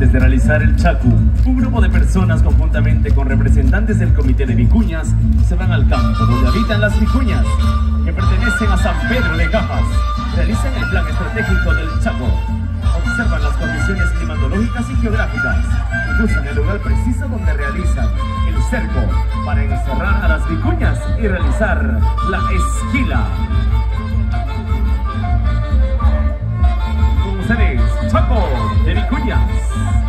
Antes de realizar el Chacu, un grupo de personas conjuntamente con representantes del Comité de Vicuñas se van al campo donde habitan las vicuñas que pertenecen a San Pedro de Cajas. Realizan el plan estratégico del Chaco. Observan las condiciones climatológicas y geográficas y el lugar preciso donde realizan el cerco para encerrar a las vicuñas y realizar la esquila. Con ustedes, Chaco de Vicuñas.